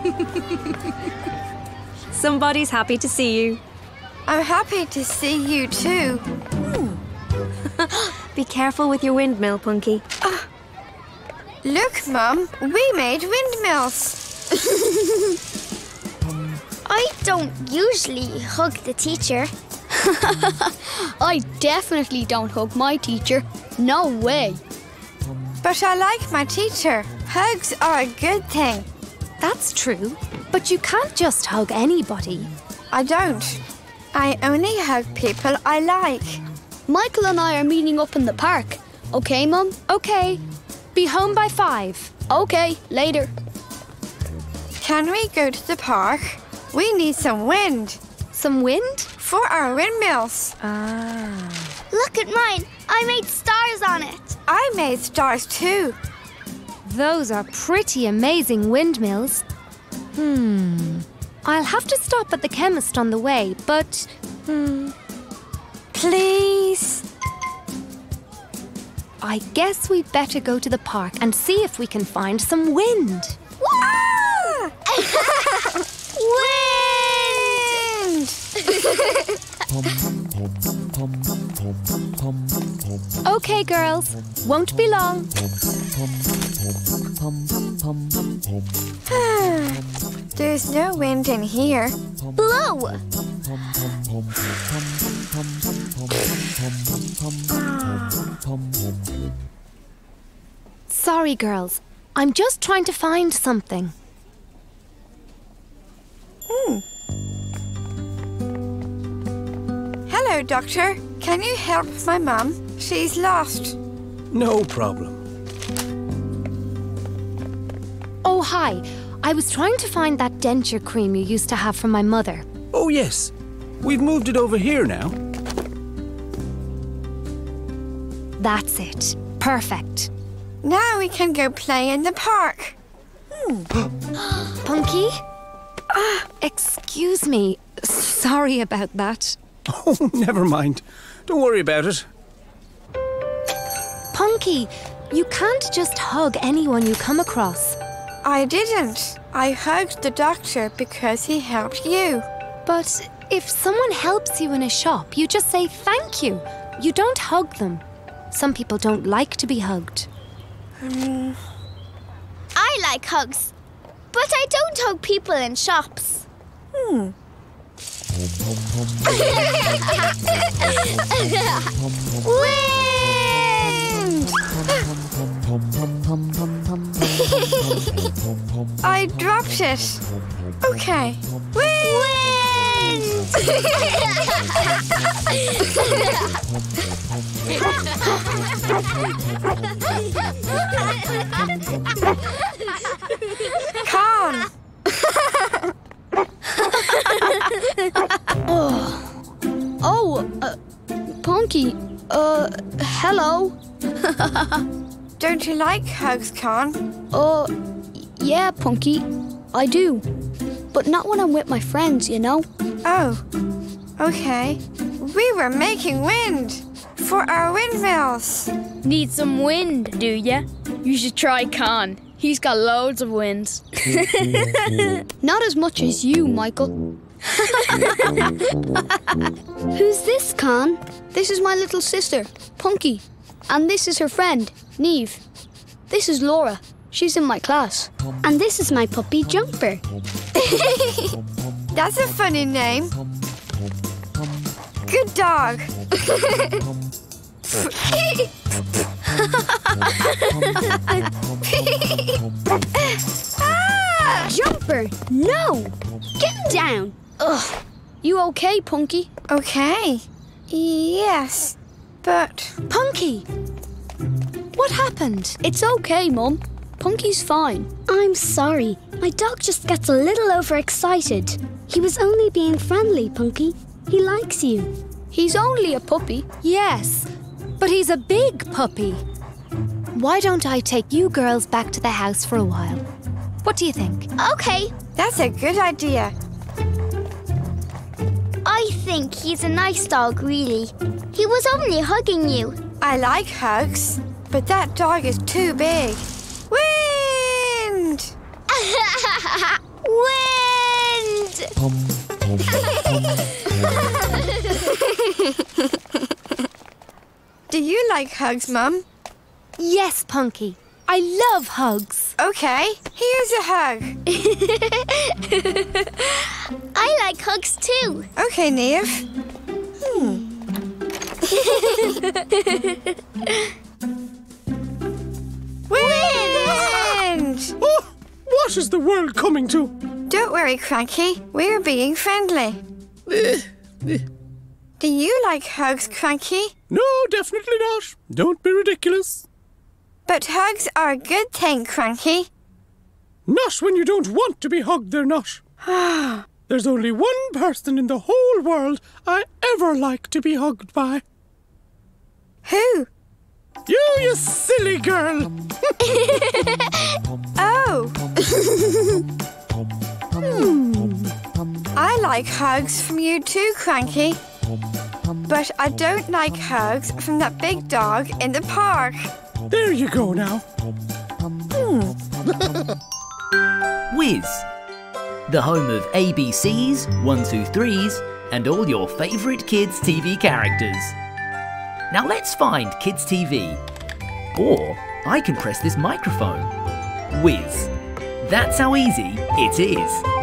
Somebody's happy to see you. I'm happy to see you too. Be careful with your windmill, Punky. Look, Mum, we made windmills. I don't usually hug the teacher. I definitely don't hug my teacher. No way. But I like my teacher. Hugs are a good thing. That's true. But you can't just hug anybody. I don't. I only hug people I like. Michael and I are meeting up in the park. Okay, Mum? Okay. Be home by five. Okay, later. Can we go to the park? We need some wind Some wind? for our windmills. Ah. Look at mine. I made stars on it. I made stars too. Those are pretty amazing windmills. Hmm. I'll have to stop at the chemist on the way, but. Hmm. Please. I guess we'd better go to the park and see if we can find some wind. Ah! Wind! Okay, girls. Won't be long. There's no wind in here. Blow! Sorry, girls. I'm just trying to find something. Hmm. Hello, Doctor. Can you help my mum? She's lost. No problem. Oh, hi. I was trying to find that denture cream you used to have from my mother. Oh, yes. We've moved it over here now. That's it. Perfect. Now we can go play in the park. Hmm. Punky? Ah, excuse me. Sorry about that. Oh, never mind. Don't worry about it. Punky, you can't just hug anyone you come across. I didn't. I hugged the doctor because he helped you. But if someone helps you in a shop, you just say thank you. You don't hug them. Some people don't like to be hugged. Um, I like hugs. But I don't hug people in shops. Hmm. Wind! I dropped it. Okay. Wind! Calm. Oh, uh, Punky, uh, hello. Don't you like hugs, Con? Uh, yeah, Punky, I do. But not when I'm with my friends, you know? Oh, okay. We were making wind for our windmills. Need some wind, do ya? You should try Con. He's got loads of winds. Not as much as you, Michael. Who's this, Con? This is my little sister, Punky. And this is her friend, Neve. This is Laura. She's in my class. And this is my puppy Jumper. That's a funny name. Good dog. Ah, jumper, no! Get down! Ugh. You okay, Punky? Okay. Yes, but Punky! What happened? It's okay, Mum. Punky's fine. I'm sorry. My dog just gets a little overexcited. He was only being friendly, Punky. He likes you. He's only a puppy. Yes, but he's a big puppy. Why don't I take you girls back to the house for a while? What do you think? Okay, that's a good idea. I think he's a nice dog, really. He was only hugging you. I like hugs, but that dog is too big. Wind! Wind! Do you like hugs, Mum? Yes, Punky. I love hugs. Okay, here's a hug. I like hugs too. Okay, Neve. Wind! what is the world coming to? Don't worry, Cranky. We're being friendly. Do you like hugs, Cranky? No, definitely not. Don't be ridiculous. But hugs are a good thing, Cranky. Not when you don't want to be hugged, they're not. There's only one person in the whole world I ever like to be hugged by. Who? You, you silly girl! Like hugs from you too, Cranky. But I don't like hugs from that big dog in the park. There you go now. Hmm. Wizz, the home of ABCs, 123s, and all your favourite kids' TV characters. Now let's find Kids TV. Or I can press this microphone. Wizz. That's how easy it is.